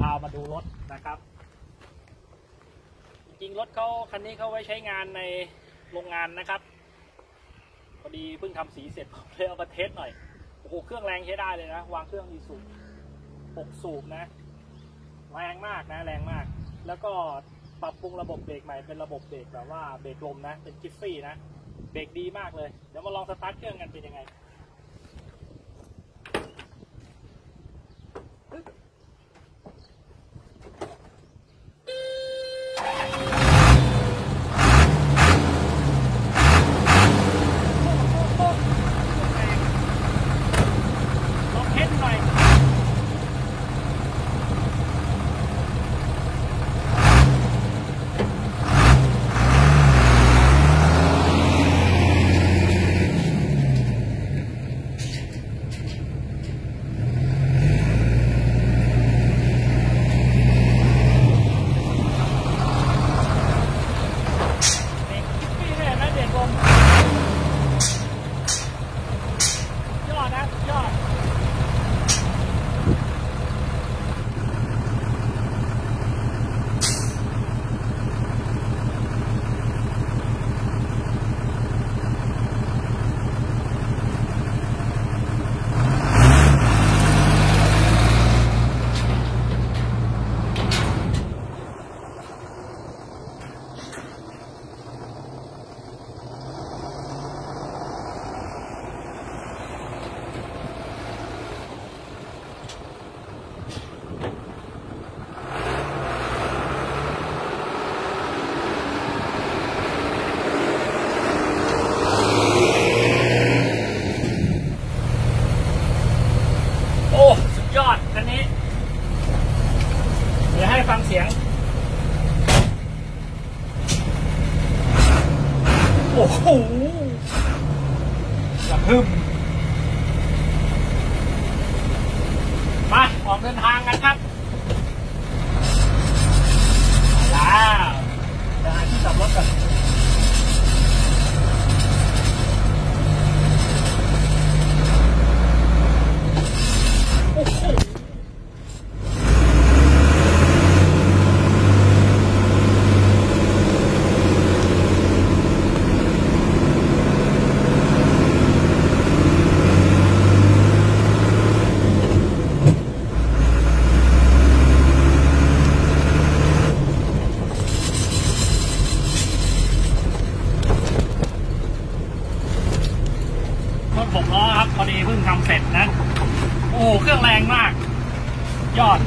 พามาดูรถนะครับ จริงรถเขาคันนี้เขาไว้ใช้งานในโรงงานนะครับพอดีเพิ่งทำสีเสร็จผมเลยเอามาเทสหน่อยโอ้โหเครื่องแรงใช้ได้เลยนะ วางเครื่องดีสูบหกสูบนะ แรงมากนะแรงมาก แล้วก็ปรับปรุงระบบเบรกใหม่เป็นระบบเบรกแบบว่าเบรกลมนะ เป็นจิฟฟี่นะ เบรกดีมากเลย เดี๋ยวมาลองสตาร์ทเครื่องกันเป็นยังไง อ้โหอย่าพึ่มมาออกเดินทางกัน 6ล้อครับพอดีเพิ่งทำเสร็จนะ โอ้เครื่องแรงมาก ยอด